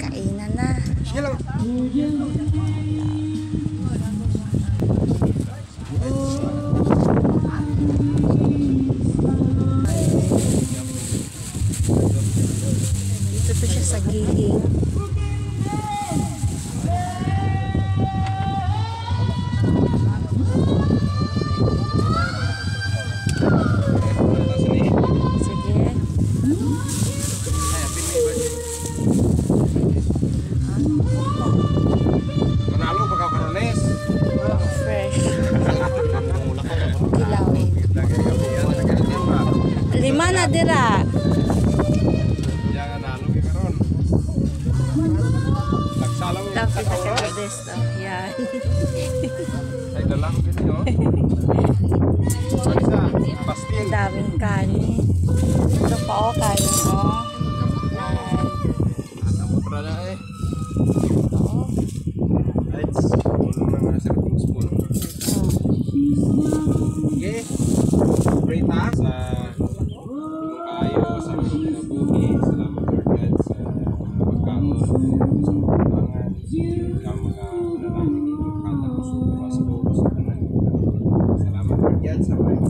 Kainan na. Sige lang. Dito to siya sa giging. Ba? Lima na dira. Tapos na siya this. Oh, yan. Ay dalang gini oh. Ano isa? Pastil. Daming kanin. Ito pa o kanin o. Yan. Namutra na eh. Oo. Right. Ulo na nga serving spoon. Oh. Okay. Prita sa kayo sa mga. Salamat Lord God sa pagkaon. Sa pagkakangan. Ikaw mga po sa kanan. Salamat Lord God sa mga